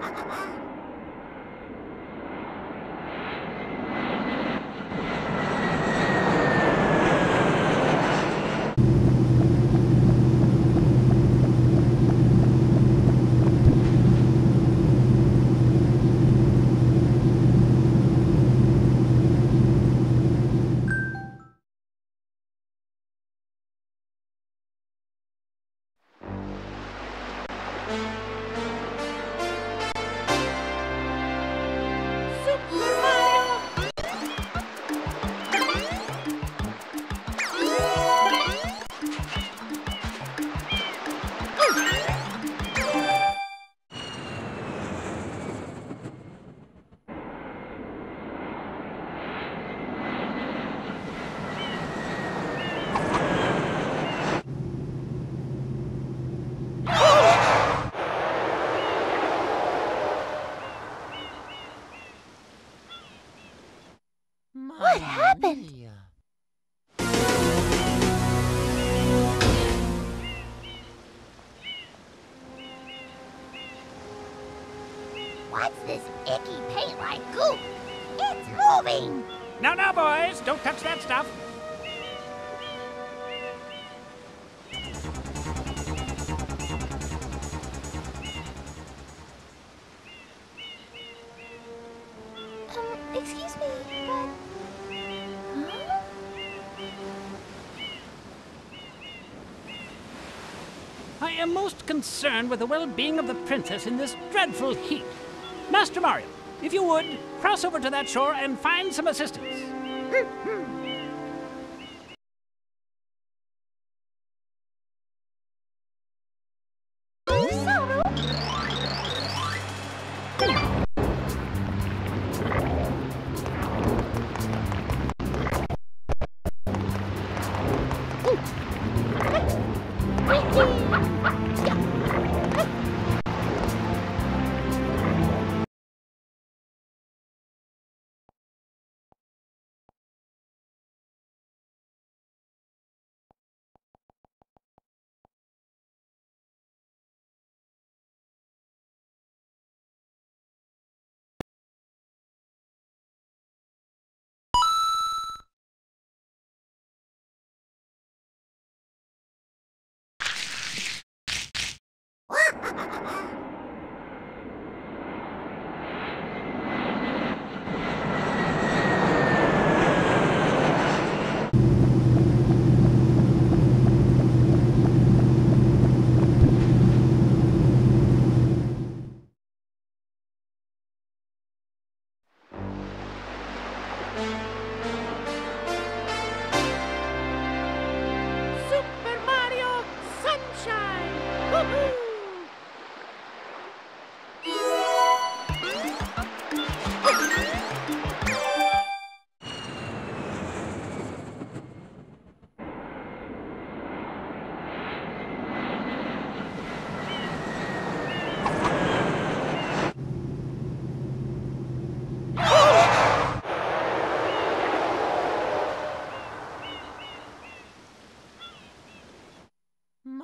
Ha ha ha! This icky paint-like goop? It's moving! Now, now, boys, don't touch that stuff. Um, excuse me, but... Huh? I am most concerned with the well-being of the princess in this dreadful heat. Master Mario, if you would, cross over to that shore and find some assistance. Hmm, hmm.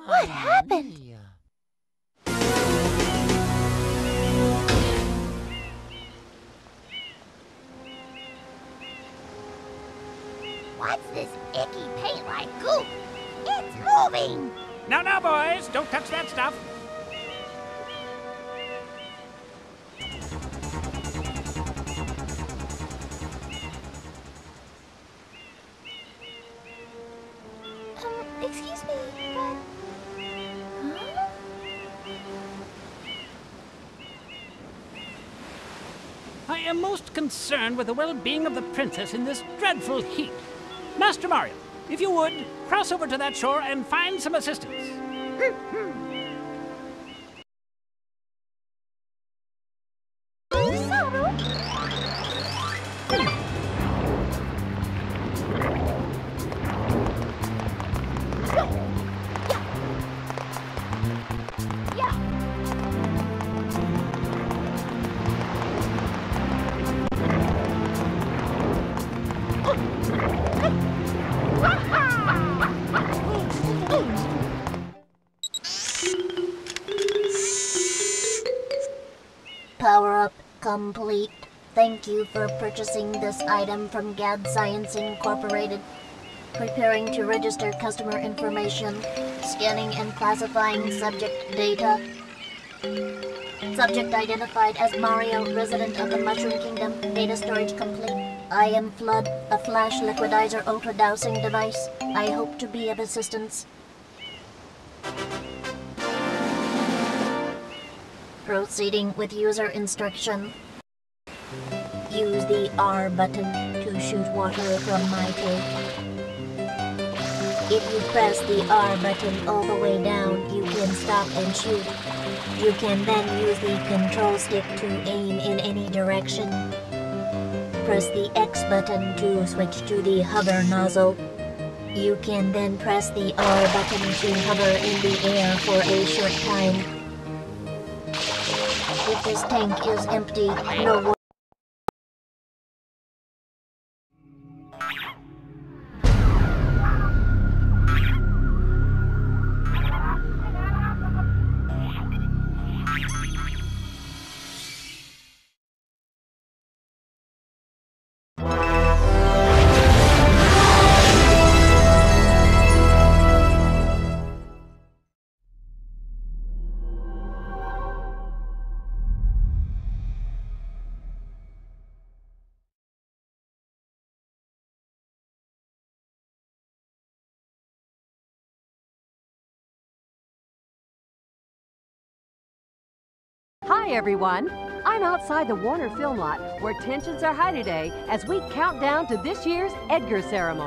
What happened? Now, now, boys, don't touch that stuff. Um, excuse me, but... Huh? I am most concerned with the well-being of the princess in this dreadful heat. Master Mario, if you would, cross over to that shore and find some assistance. Power complete. Thank you for purchasing this item from Gadd Science Incorporated. Preparing to register customer information. Scanning and classifying subject data. Subject identified as Mario, resident of the Mushroom Kingdom. Data storage complete. I am FLUDD, a flash liquidizer ultra dousing device. I hope to be of assistance. Proceeding with user instruction. Use the R button to shoot water from my tank. If you press the R button all the way down, you can stop and shoot. You can then use the control stick to aim in any direction. Press the X button to switch to the hover nozzle. You can then press the R button to hover in the air for a short time. If this tank is empty, no Hi, everyone. I'm outside the Warner Film Lot where tensions are high today as we count down to this year's Edgar ceremony.